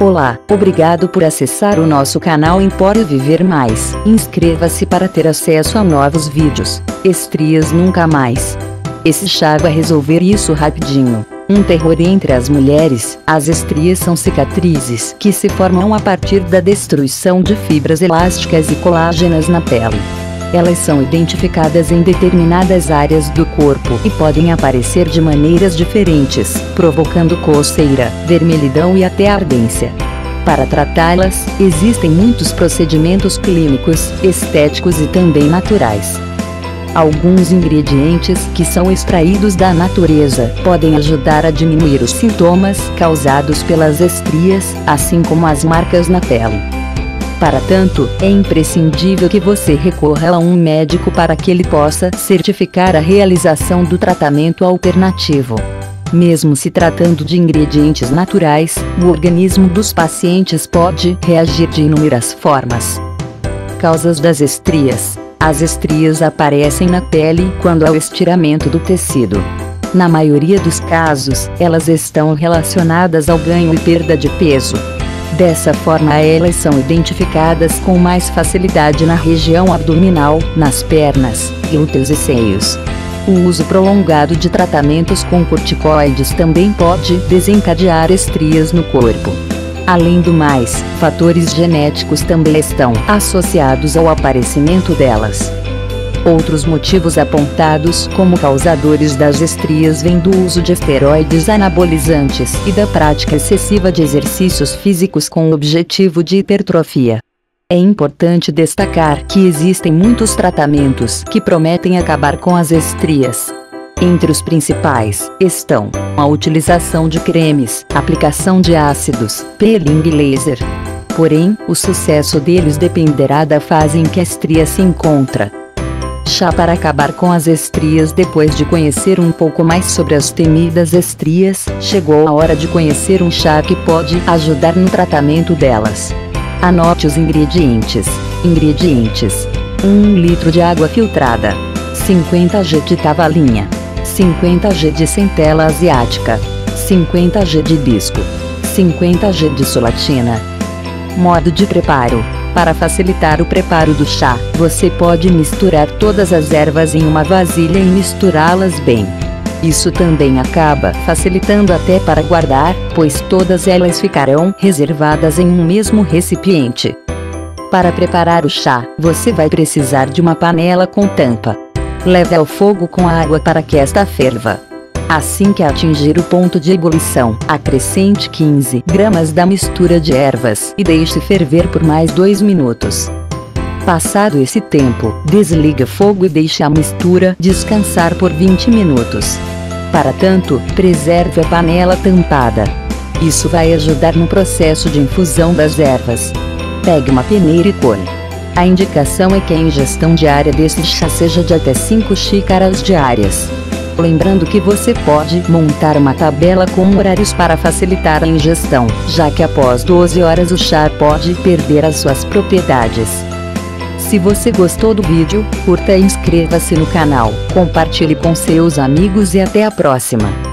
Olá, obrigado por acessar o nosso canal Empório Viver Mais. Inscreva-se para ter acesso a novos vídeos. Estrias nunca mais. Esse chá vai resolver isso rapidinho. Um terror entre as mulheres, as estrias são cicatrizes que se formam a partir da destruição de fibras elásticas e colágenas na pele. Elas são identificadas em determinadas áreas do corpo e podem aparecer de maneiras diferentes, provocando coceira, vermelhidão e até ardência. Para tratá-las, existem muitos procedimentos clínicos, estéticos e também naturais. Alguns ingredientes que são extraídos da natureza podem ajudar a diminuir os sintomas causados pelas estrias, assim como as marcas na pele. Para tanto, é imprescindível que você recorra a um médico para que ele possa certificar a realização do tratamento alternativo. Mesmo se tratando de ingredientes naturais, o organismo dos pacientes pode reagir de inúmeras formas. Causas das estrias: As estrias aparecem na pele quando há o estiramento do tecido. Na maioria dos casos, elas estão relacionadas ao ganho e perda de peso. Dessa forma, elas são identificadas com mais facilidade na região abdominal, nas pernas, glúteos e seios. O uso prolongado de tratamentos com corticoides também pode desencadear estrias no corpo. Além do mais, fatores genéticos também estão associados ao aparecimento delas. Outros motivos apontados como causadores das estrias vêm do uso de esteroides anabolizantes e da prática excessiva de exercícios físicos com o objetivo de hipertrofia. É importante destacar que existem muitos tratamentos que prometem acabar com as estrias. Entre os principais estão a utilização de cremes, aplicação de ácidos, peeling laser. Porém, o sucesso deles dependerá da fase em que a estria se encontra. Chá para acabar com as estrias. Depois de conhecer um pouco mais sobre as temidas estrias, chegou a hora de conhecer um chá que pode ajudar no tratamento delas. Anote os ingredientes. Ingredientes: 1 litro de água filtrada, 50 g de tavalinha, 50 g de centela asiática, 50 g de hibisco, 50 g de solatina. Modo de preparo: Para facilitar o preparo do chá, você pode misturar todas as ervas em uma vasilha e misturá-las bem. Isso também acaba facilitando até para guardar, pois todas elas ficarão reservadas em um mesmo recipiente. Para preparar o chá, você vai precisar de uma panela com tampa. Leve ao fogo com a água para que esta ferva. Assim que atingir o ponto de ebulição, acrescente 15 gramas da mistura de ervas e deixe ferver por mais 2 minutos. Passado esse tempo, desligue o fogo e deixe a mistura descansar por 20 minutos. Para tanto, preserve a panela tampada. Isso vai ajudar no processo de infusão das ervas. Pegue uma peneira e colhe. A indicação é que a ingestão diária desse chá seja de até 5 xícaras diárias. Lembrando que você pode montar uma tabela com horários para facilitar a ingestão, já que após 12 horas o chá pode perder as suas propriedades. Se você gostou do vídeo, curta e inscreva-se no canal, compartilhe com seus amigos e até a próxima.